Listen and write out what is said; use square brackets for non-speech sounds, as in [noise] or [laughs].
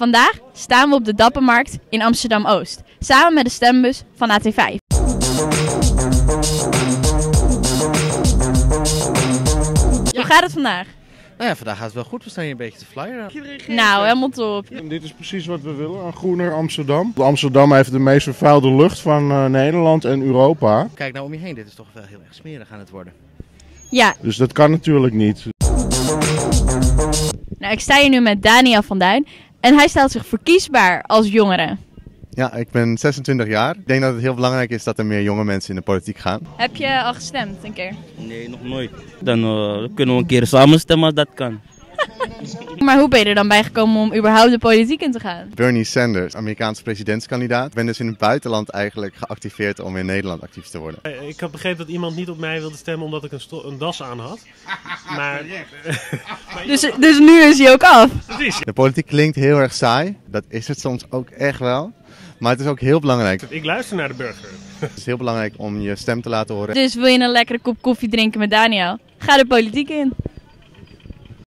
Vandaag staan we op de Dappermarkt in Amsterdam-Oost, samen met de stembus van AT5. Hoe gaat het vandaag? Nou ja, vandaag gaat het wel goed. We staan hier een beetje te flyeren. Nou, helemaal top. En dit is precies wat we willen, een groener Amsterdam. Amsterdam heeft de meest vervuilde lucht van eh, Nederland en Europa. Kijk nou om je heen. Dit is toch wel heel erg smerig aan het worden. Ja, Dus dat kan natuurlijk niet. nou, ik sta hier nu met Daniel van Duin en hij stelt zich verkiesbaar als jongere. Ja, ik ben 26 jaar. Ik denk dat het heel belangrijk is dat er meer jonge mensen in de politiek gaan. Heb je al gestemd een keer? Nee, nog nooit. Dan eh, kunnen we een keer samen stemmen als dat kan. Maar hoe ben je er dan bij gekomen om überhaupt de politiek in te gaan? Bernie Sanders, Amerikaanse presidentskandidaat. Ik ben dus in het buitenland eigenlijk geactiveerd om in Nederland actief te worden. Eh, Ik had begrepen dat iemand niet op mij wilde stemmen omdat ik een, een das aan had. Maar [laughs] Dus, dus nu is hij ook af. precies. De politiek klinkt heel erg saai. Dat is het soms ook echt wel. Maar het is ook heel belangrijk. Ik luister naar de burger. Het is heel belangrijk om je stem te laten horen. Dus wil je een lekkere kop koffie drinken met Daniel? Ga de politiek in.